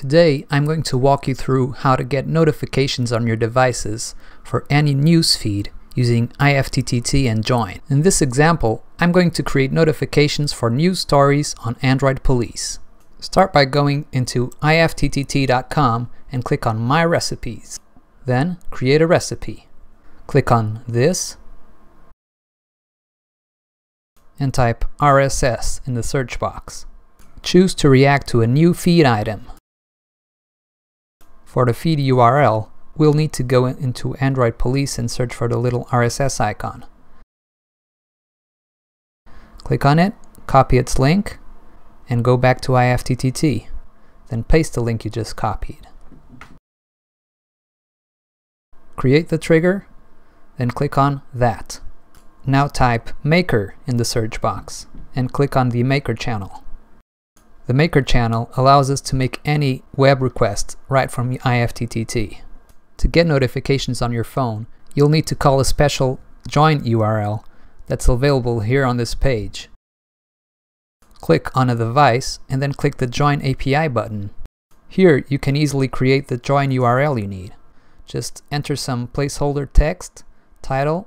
Today I'm going to walk you through how to get notifications on your devices for any news feed using IFTTT and Join. In this example, I'm going to create notifications for news stories on Android Police. Start by going into ifttt.com and click on My Recipes. Then create a recipe. Click on this and type RSS in the search box. Choose to react to a new feed item. For the feed URL, we'll need to go into Android Police and search for the little RSS icon. Click on it, copy its link, and go back to IFTTT. Then paste the link you just copied. Create the trigger, then click on That. Now type Maker in the search box and click on the Maker channel. The Maker channel allows us to make any web request right from IFTTT. To get notifications on your phone, you'll need to call a special join URL that's available here on this page. Click on a device and then click the Join API button. Here you can easily create the join URL you need. Just enter some placeholder text, title,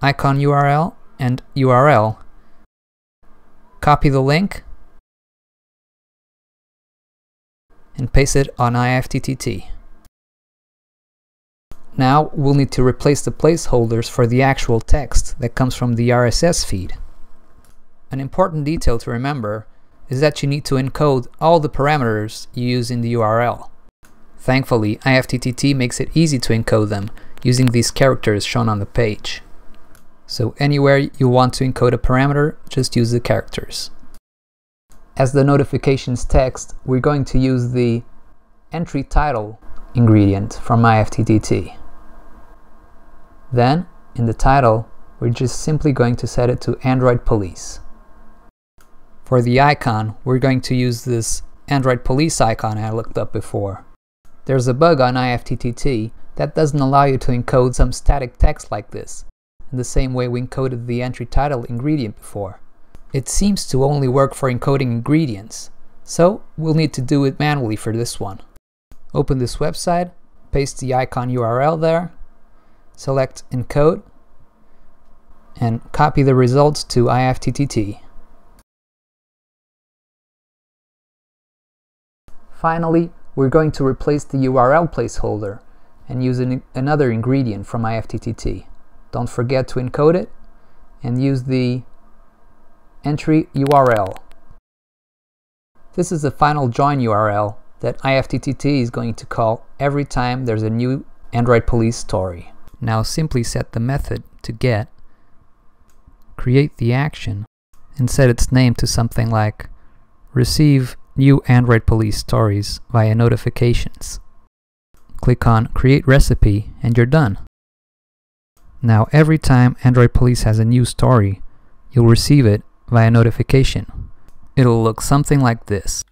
icon URL, and URL. Copy the link and paste it on IFTTT. Now we'll need to replace the placeholders for the actual text that comes from the RSS feed. An important detail to remember is that you need to encode all the parameters you use in the URL. Thankfully, IFTTT makes it easy to encode them using these characters shown on the page. So anywhere you want to encode a parameter, just use the characters. As the notifications text, we're going to use the entry title ingredient from IFTTT. Then, in the title, we're just simply going to set it to Android Police. For the icon, we're going to use this Android Police icon I looked up before. There's a bug on IFTTT that doesn't allow you to encode some static text like this, in the same way we encoded the entry title ingredient before. It seems to only work for encoding ingredients, so we'll need to do it manually for this one. Open this website, paste the icon URL there, select encode, and copy the results to IFTTT. Finally, we're going to replace the URL placeholder and use an, another ingredient from IFTTT. Don't forget to encode it and use the entry URL. This is the final join URL that IFTTT is going to call every time there's a new Android Police story. Now simply set the method to get, create the action, and set its name to something like receive new Android Police stories via notifications. Click on create recipe and you're done. Now every time Android Police has a new story, you'll receive it via notification. It'll look something like this.